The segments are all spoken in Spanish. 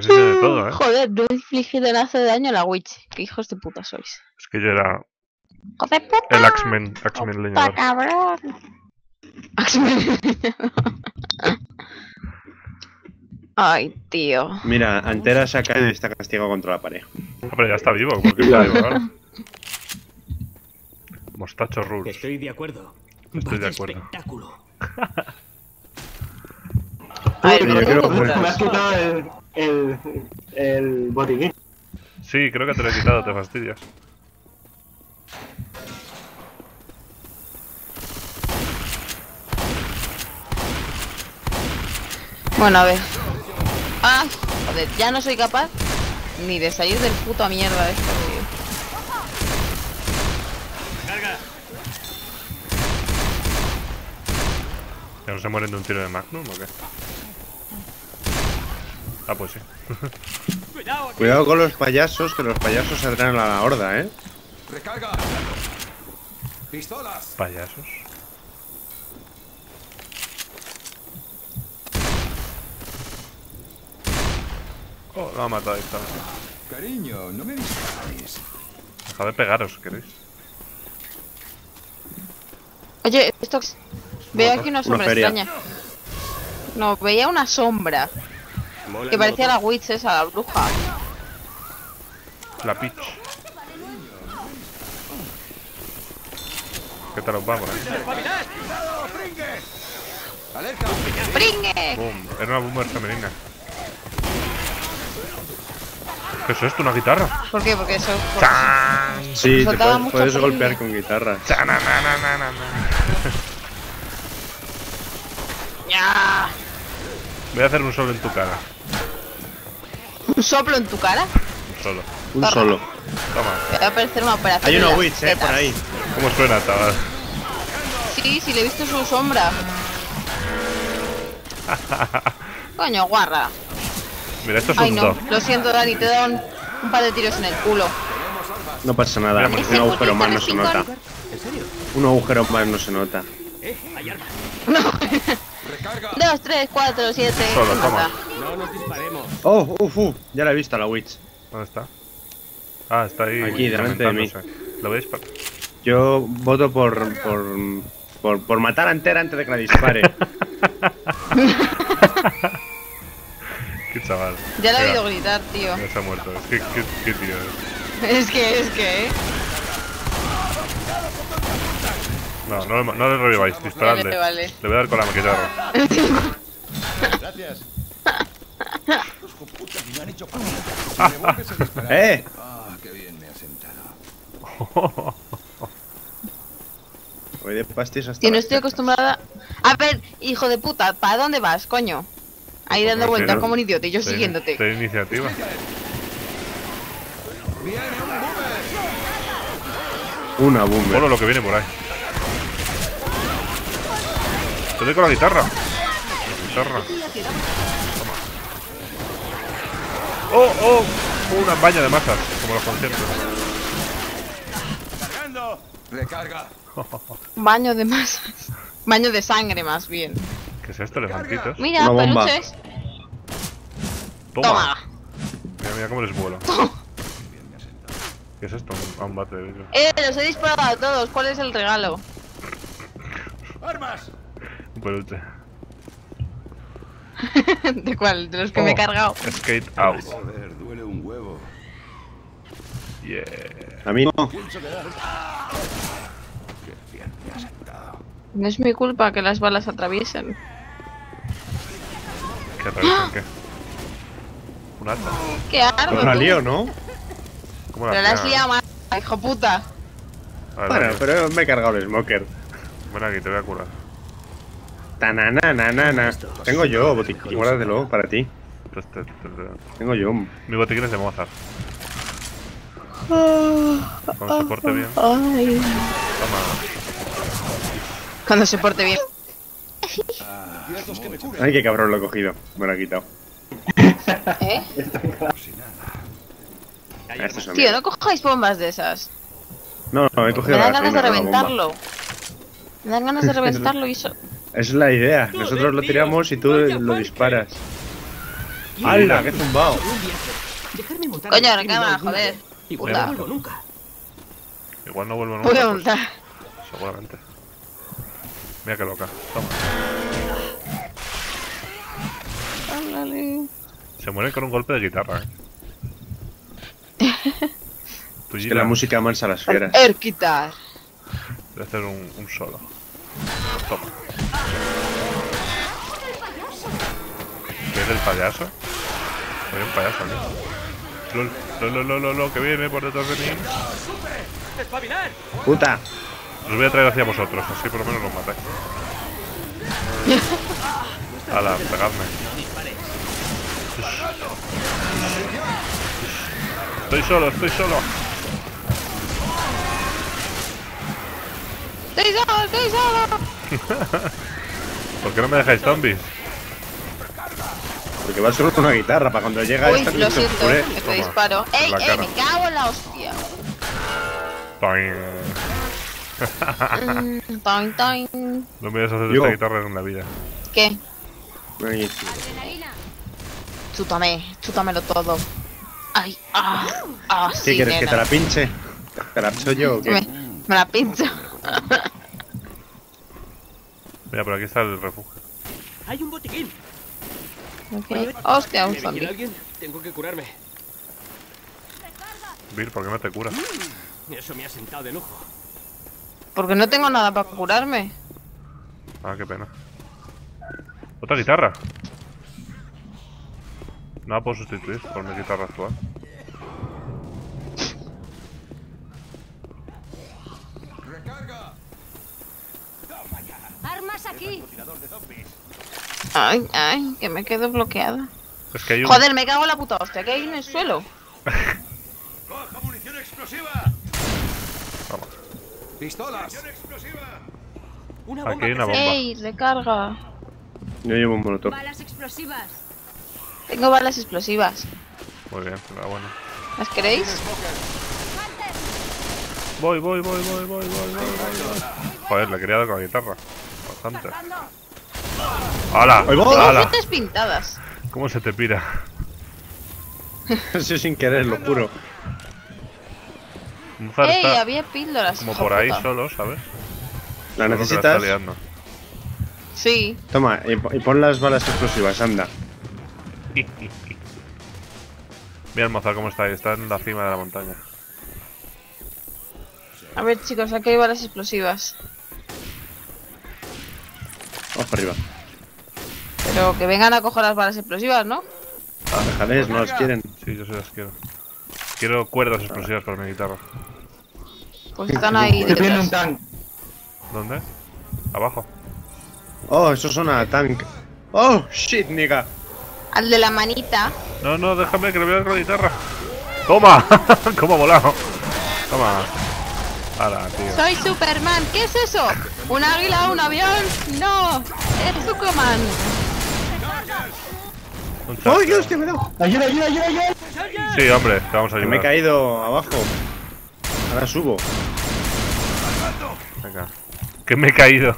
Sí, tiene de todo, ¿eh? Joder, no he infligido nada de daño a la witch. Qué hijos de puta sois. Es que yo era ¡Hijo de puta! el Axeman ¡Puta leñador. cabrón! Axeman. Ay, tío. Mira, Antera saca y está castigado contra la pared. Hombre, ya está vivo, porque está vivo ahora. Mostacho Rules. Estoy de acuerdo. Estoy de Vaya acuerdo. espectáculo. A ver, de Me has quitado el, el, el botiquín. Sí, creo que te lo he quitado, te fastidias. Bueno, a ver. Ah, joder, ya no soy capaz ni de salir del puto mierda esta, tío. ¿Ya no se mueren de un tiro de Magnum o qué? Ah, pues sí. Cuidado con los payasos, que los payasos saldrán a la horda, ¿eh? ¡Recarga! ¡Pistolas! Payasos. Oh, lo ha matado ahí, ¿sabes? Cariño, no me dispares. Dejad de pegaros, ¿queréis? Oye, esto es- Veo aquí una sombra extraña. No, veía una sombra. Que parecía la witch esa, la bruja. La pitch. ¿Qué tal os va por ahí? ¡Alerta! ¡Pringue! Boom. Era una boomer femenina. ¿Qué es esto? ¿Una guitarra? ¿Por qué? Porque eso. ¡Chan! Sí, te puedes, mucho puedes golpear con guitarra. Voy a hacer un solo en tu cara. ¿Un soplo en tu cara? Un solo. Un solo. Toma. Te va a parecer una operación. Hay en una witch, eh, por ahí. ¿Cómo suena, chaval? Sí, sí, le he visto su sombra. Coño, guarra. Mira, esto es Ay, un no. Lo siento, Dani, te da un, un par de tiros en el culo. No pasa nada. Mira, Un agujero más no se nota. Un agujero más no se nota. ¡Recarga! Dos, tres, cuatro, siete. Solo, toma. No nos. Oh, uf, uf. Ya la he visto a la witch. ¿Dónde está? Ah, está ahí. Aquí, delante de mí. ¿Lo veis? Yo voto por, por, por, por matar a Antera antes de que la dispare. Qué chaval. Ya la he oído gritar, tío. Ya se ha muerto. Es que, qué, qué tío es. Que, es que, ¿eh? No, no, le- no le reviváis, disparadle. Vale, vale. Le voy a dar con la maquillarra. Gracias. ¡Eh! Ah, qué bien me ha sentado. Voy de pastis hasta Tío, no estoy acostumbrada. A ver, hijo de puta, ¿para dónde vas, coño? Ahí dando vueltas como un idiota y yo siguiéndote. ten iniciativa. ¡Viene un boomer! Una boomer. Solo lo que viene por ahí. Doy con la guitarra. La guitarra. ¡Oh, oh! Una baña de masas, como los conciertos. ¡Cargando! ¡Recarga! Baño de masas. Baño de sangre, más bien. ¿Qué es esto, elefantitos? Mira, Una bomba. peluches. Toma. Toma. Mira, mira cómo les vuelo. ¿Qué es esto? Un, un bate de vidrio. Eh, los he disparado a todos. ¿Cuál es el regalo? ¡Armas! Un peluche. ¿De cuál? De los que me he Oh, cargado. Skate out. Joder, duele un huevo. Yeah. A mí no. No es mi culpa que las balas atraviesen. ¿Qué atraviesan qué? Un hacha. ¡Qué ardo! Pues la tú. lío, ¿no? ¿Cómo Pero la has liado más, hijo puta. Ver, Bueno, pero me he cargado el smoker. Ven aquí, te voy a curar. Tanananana. Tengo yo, botiquín. Guárdatelo para ti. Te- te- te- te- Tengo yo. Mi botiquín es de Mozart. Cuando se porte bien. Ay. Toma. Cuando se porte bien. Ay, qué cabrón lo he cogido. Me lo ha quitado. ¿Eh? Ah, Tío, no cojáis bombas de esas. No, no, he cogido Me dan ganas de reventarlo. Me dan ganas de reventarlo y eso. Es la idea. Nosotros lo tiramos y tú lo disparas. ¡Hala! ¡Qué zumbao! Coño, algún joder. Igual Puta. no vuelvo nunca. Igual no vuelvo Voy a nunca. pues, montar. seguramente. Mira qué loca. Toma. Ándale. Se mueren con un golpe de guitarra, eh. Tú, Es que la música mansa a las fieras. Air guitar. Voy a hacer un, un solo. Toma. Es el payaso? Hay un payaso aquí. Lol, lol, lol, lol, lol, lol, que viene por detrás de mí. ¡Puta! Los voy a traer hacia vosotros, así por lo menos los matáis. Ala, pegadme. Estoy solo, estoy solo. Estoy solo, estoy solo. ¿Por qué no me dejáis zombies? Porque va solo con una guitarra para cuando llega Uy, esta lo siento, oscurece. me te Toma, disparo. ¡Ey, la ey! cara. Me cago en la hostia. Toing. Mm, toin, toin. No me vas a hacer esta guitarra en la vida. ¿Qué? Chútame, chútamelo todo. Ay, ah, ah, ¿Qué sí, quieres? ¿Que te la pinche? ¿Te la pincho yo o Me, qué? me la pincho. Mira, por aquí está el refugio. Hay un botiquín. Ok. Hostia, un ¿Me vigila zombie. alguien? Tengo que curarme. Vir, ¿por qué no te curas? Eso me ha sentado de lujo. Porque no tengo nada para curarme. Ah, qué pena. ¿Otra guitarra? No la puedo sustituir por mi guitarra actual. ¡Armas aquí! Ay, ay, que me quedo bloqueada. Pues que hay un... Joder, me cago en la puta hostia, que hay en el suelo. Vamos. ¡Pistolas! Una bomba Aquí hay una bomba. ¡Ey, recarga! Yo llevo un molotov. ¡Balas explosivas! Tengo balas explosivas. Muy bien, pero bueno. ¿Las queréis? Voy, voy, voy, voy, voy, voy, voy, voy. Joder, le quería dar con la guitarra. Bastante. ¡Hala! ¡Hala! pintadas. ¿Cómo se te pira? Eso sin querer, lo juro. Ey, está había píldoras. como por ahí puta. solo, ¿sabes? ¿La está necesitas? Sí. Toma, y, po- y pon las balas explosivas, anda. Mira el Mozart cómo está ahí, está en la cima de la montaña. A ver, chicos, aquí hay balas explosivas. Vamos para arriba. Pero que vengan a coger las balas explosivas, ¿no? Déjales, no las quieren. Sí, yo sí las quiero. Quiero cuerdas explosivas para mi guitarra. Pues están ahí Estoy viendo un detrás. tank. ¿Dónde? Abajo. Oh, eso suena a tank. Oh, shit, nigga. Al de la manita. No, no, déjame que le voy a dar la guitarra. ¡Toma! ¿Cómo ha volado? Toma. Hala, tío. Soy Superman. ¿Qué es eso? ¿Un águila? ¿Un avión? No. Es Superman. ¡Ay, qué hostia me dado! ¡Ayuda, ayuda, ayuda, ayuda! Sí, hombre, te vamos a Que me he ayudar. caído abajo. Ahora subo. Venga. Que me he caído.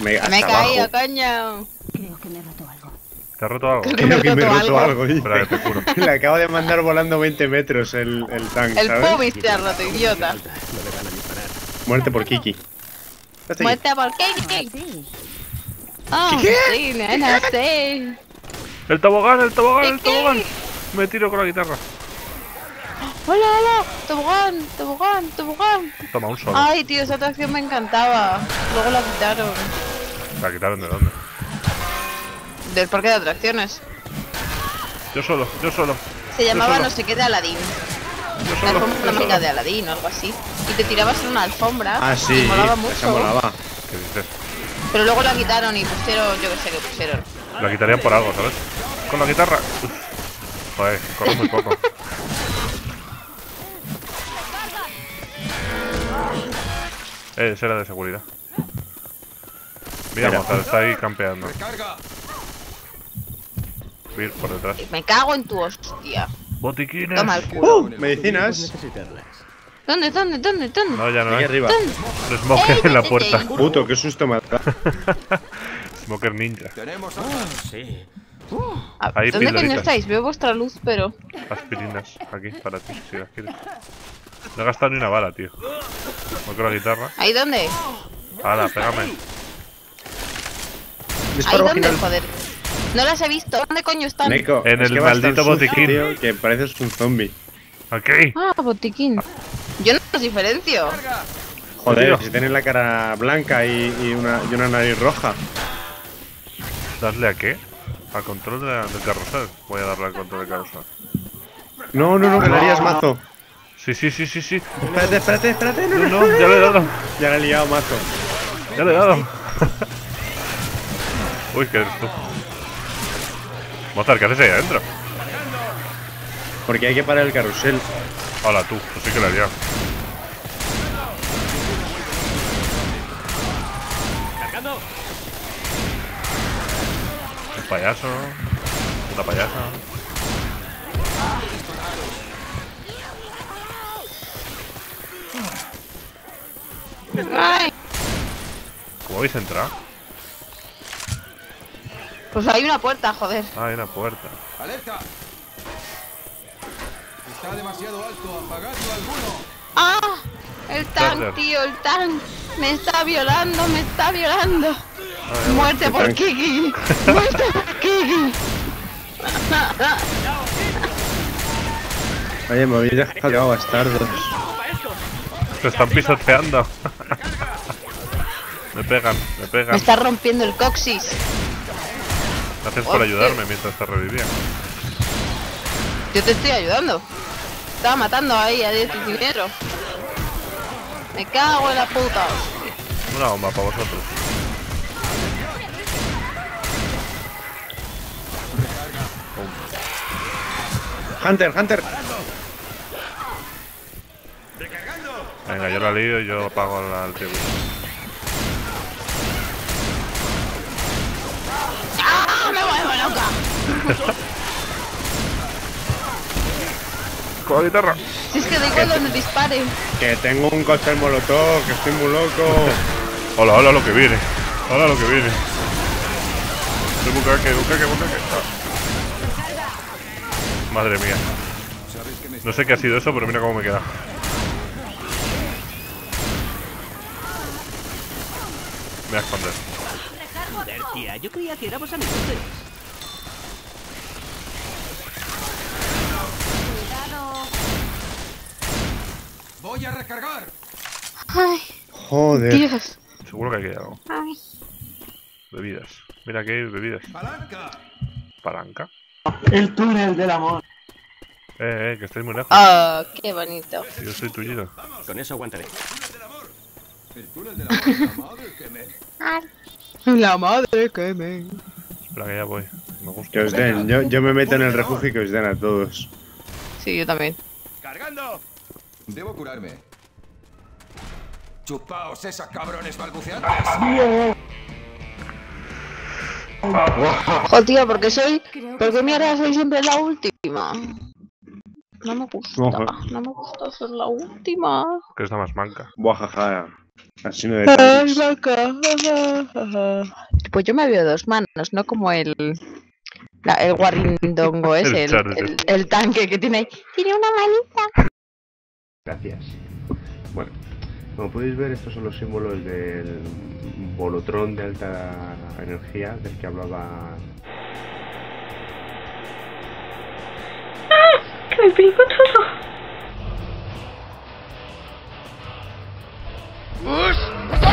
Me, Que me he caído, abajo. coño. Creo que me he roto algo. ¿Te has roto algo? Creo que me he Creo que me he roto roto algo. algo. Espera, que te curo. Le acabo de mandar volando 20 metros el, el tank, El ¿sabes? pubis te ha roto, idiota. Muerte por Kiki. Muerte por qué. Oh, ¿Qué? sí, nena, sí. ¡El tobogán, el tobogán, el tobogán! Me tiro con la guitarra. Hola, hola. Tobogán, tobogán, tobogán. Toma, un solo. Ay, tío, esa atracción me encantaba. Luego la quitaron. ¿La quitaron de dónde? Del parque de atracciones. Yo solo, yo solo. Se llamaba solo. no sé qué de Aladín. Yo La solo. alfombra yo mágica solo. de Aladín o algo así. Y te tirabas en una alfombra. Ah, sí, Y molaba esa mucho. molaba. ¿Qué dices? Pero luego la quitaron y pusieron, yo que sé qué pusieron. La quitarían por algo, ¿sabes? Con la guitarra. Uf. Joder, corro muy poco. Eh, ese era de seguridad. Mira. Mozart, está ahí campeando. Vir por detrás. Me cago en tu hostia. Botiquines. Toma el culo. ¡Uh! Medicinas. ¿Dónde, dónde, dónde, dónde? No, ya no Aquí hay. arriba. ¿Dónde? Un smoker en la puerta. Puto, qué susto me ha dado. Smoker ninja. Sí. Ah, Ahí, ¿Dónde coño pildoritas. estáis? Veo vuestra luz, pero... Aspirinas, aquí, para ti, si las quieres. No he gastado ni una bala, tío. Voy con la guitarra. ¿Ahí dónde? Hala, pégame. ¿Ahí dónde, joder? No las he visto. ¿Dónde coño están? Neko, En es el que maldito sucio, botiquín. tío, que pareces un zombie. Aquí. Ah, botiquín. Los diferencio. Joder, si tienes la cara blanca y, y una, y una nariz roja. ¿Darle a qué? Al control de la- del carrusel. Voy a darle al control del carrusel. No, no, no, que le harías mazo. Sí, sí, sí, sí, sí. Espérate, espérate, espérate. No, No, ya le he dado. Ya le he liado mazo. Ya le he dado. Uy, ¿qué eres tú? Mozart, ¿qué haces ahí adentro? Porque hay que parar el carrusel. Hola, tú. Tú sí que la he liado. Payaso. Una payasa. Ay, ¿Cómo habéis entrado? pues hay una puerta, joder. Ah, hay una puerta. ¡Alerta! Está demasiado alto, apagadlo alguno. ¡Ah! El tank, tío, el tank. Me está violando, me está violando. Muerte por. Kiki. Muerte por Kiki. Oye, me habéis dejado bastardos. Te están pisoteando. me pegan, me Me pegan. está rompiendo el coxis. Gracias por ayudarme mientras te revivían. Yo te estoy ayudando. Estaba matando ahí a 10 dinero. Me cago en la puta. Una bomba para vosotros. Hunter, Hunter. Venga, yo la lío y yo apago la, el tributo. ¡Ah! ¡Me vuelvo loca! Con la guitarra. Si es que da igual donde dispare. Que tengo un cóctel molotov, que estoy muy loco. Hola, hola lo que viene. Hola lo que viene. El bucaque, bucaque, bucaque. Ah. Madre mía. No sé qué ha sido eso, pero mira cómo me queda. Me voy a esconder. Joder, tía, yo creía que éramos amigos. Voy a recargar. Ay, Joder. Dios. Seguro que hay algo. Ay. Bebidas. Mira que hay bebidas. Palanca. Palanca. El túnel del amor. Eh, eh, que estáis muy lejos. Oh, qué bonito. Yo soy tuyo. Con eso aguantaré. El túnel de la la madre que me. La madre que me. Espera que ya voy. Me gusta. Que os den. Yo, yo me meto en el refugio y que os den a todos. Sí, yo también. ¡Cargando! Debo curarme. Chupaos esas cabrones balbuceantes. Jo, tío, porque soy. Porque mierda, soy siempre la última. No me gusta. Ojo. No me gusta ser la última. Que está más manca. Buajaja. Así no tantos. vaca. Pues yo me veo dos manos, no como el. la- el guarindongo ese, el, el- el tanque que tiene ahí. Tiene una manita. Gracias. Bueno, como podéis ver, estos son los símbolos del bolotrón de alta energía del que hablaba. ¡Que me pico todo! ¡Ush!